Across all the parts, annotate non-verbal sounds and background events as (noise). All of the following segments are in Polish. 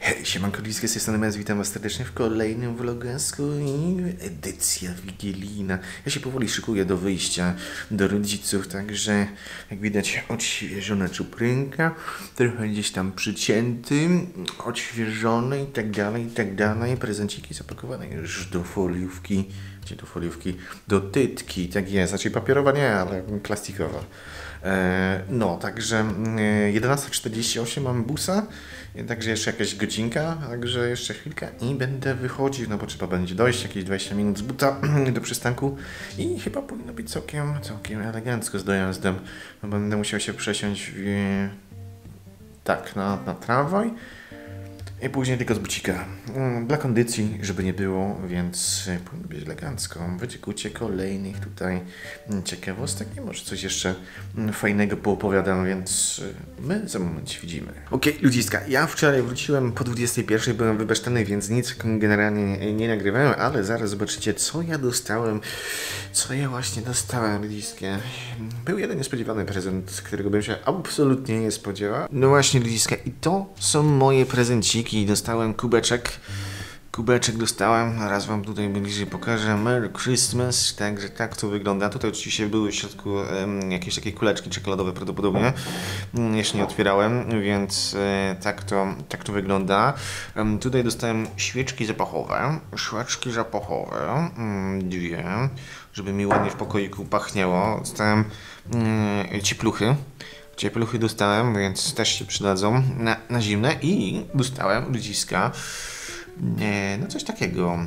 Hej, siemanko, Liskie z tej strony Mez, witam was serdecznie w kolejnym vlogasku i edycja wigilijna. Ja się powoli szykuję do wyjścia do rodziców, także jak widać odświeżona czuprynka, trochę gdzieś tam przycięty, odświeżony i tak dalej, i tak dalej. Prezenciki zapakowane już do foliówki, gdzie do foliówki, do tytki, tak jest, znaczy papierowa nie, ale plastikowa. E, No, także mm, 11.48 mam busa, także jeszcze jakaś także jeszcze chwilkę i będę wychodził, no bo trzeba będzie dojść jakieś 20 minut z buta (clears throat) do przystanku i chyba powinno być całkiem, całkiem elegancko z dojazdem, no będę musiał się przesiąść w, tak, na, na tramwaj i później tylko z bucika. Mm, Dla kondycji, żeby nie było, więc powinno być elegancko. Wyczekujcie kolejnych tutaj mm, ciekawostek i może coś jeszcze mm, fajnego poopowiadam, więc y, my za moment się widzimy. Okej, ludziska, ja wczoraj wróciłem po 21, byłem wybesztany, więc nic generalnie nie, nie nagrywałem, ale zaraz zobaczycie, co ja dostałem, co ja właśnie dostałem, ludziskie. Był jeden niespodziewany prezent, którego bym się absolutnie nie spodziewał. No właśnie, ludziska, i to są moje prezenciki. Dostałem kubeczek. Kubeczek dostałem, raz wam tutaj bliżej pokażę. Merry Christmas, także tak to wygląda. Tutaj oczywiście były w środku jakieś takie kuleczki czekoladowe prawdopodobnie. Mm, Jeszcze nie otwierałem, więc e, tak, to, tak to wygląda. Tutaj dostałem świeczki zapachowe. Świeczki zapachowe, mm, dwie, żeby mi ładnie w pokoiku pachniało. Dostałem mm, ciepluchy. Ciepluchy dostałem, więc też się przydadzą na, na zimne i dostałem ludziska no coś takiego.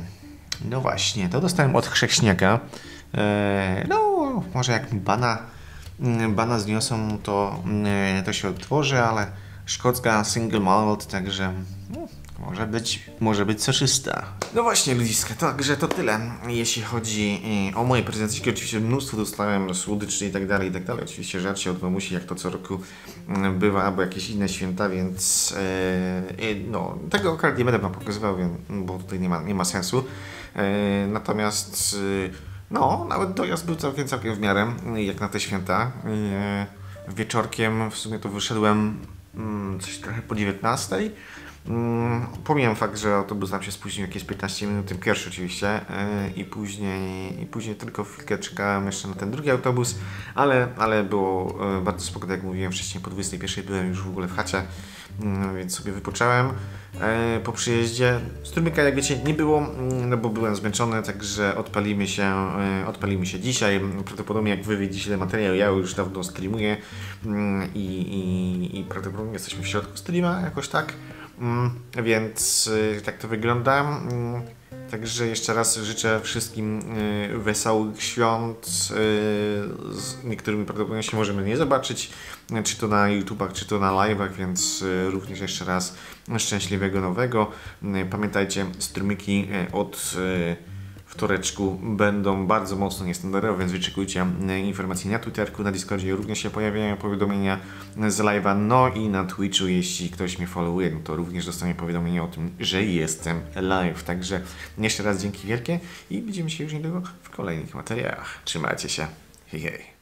No właśnie, to dostałem od chrześniaka. E, no, może jak mi bana, mm, bana zniosą, to, mm, to się otworzy, ale szkocka single malt, także no, może być, może być soszysta. No właśnie, ludziska, także to tyle, jeśli chodzi e, o moje prezenciki. Oczywiście mnóstwo dostałem słodyczy i tak dalej, i tak dalej. Oczywiście żarcie od mamusi, jak to co roku mm, bywa, albo jakieś inne święta, więc e, no, tego akurat nie będę wam pokazywał, bo tutaj nie ma, nie ma sensu. E, natomiast e, no, nawet dojazd był całkiem, całkiem w miarę, jak na te święta. Wieczorkiem w sumie to wyszedłem mm, coś trochę po 19. Mm, pomijam fakt, że autobus nam się spóźnił jakieś 15 minut, ten pierwszy oczywiście, yy, i później, i później tylko chwilkę czekałem jeszcze na ten drugi autobus, ale, ale było yy, bardzo spokojnie, jak mówiłem wcześniej, po 21 byłem już w ogóle w chacie, yy, więc sobie wypocząłem. Yy, po przyjeździe strumyka, jak wiecie, nie było, yy, no bo byłem zmęczony, także odpalimy się, odpalimy się dzisiaj. Prawdopodobnie jak wy widzicie materiał, ja już dawno streamuję yy, i, i, i prawdopodobnie jesteśmy w środku streama, jakoś tak. Mm, więc y, tak to wygląda. Mm, Także jeszcze raz życzę wszystkim y, wesołych świąt. y, Z niektórymi prawdopodobnie możemy nie zobaczyć, czy to na YouTubach, czy to na live'ach, więc również jeszcze raz szczęśliwego nowego. Pamiętajcie, strumyki y, od wtoreczku będą bardzo mocno niestandardowe, więc wyczekujcie e, informacji na Twitterku, na Discordzie również się pojawiają powiadomienia z live'a, no i na Twitchu, jeśli ktoś mnie followuje, no to również dostanie powiadomienie o tym, że jestem live. Także jeszcze raz dzięki wielkie i widzimy się już niedługo w kolejnych materiałach. Trzymajcie się. Hej, hej.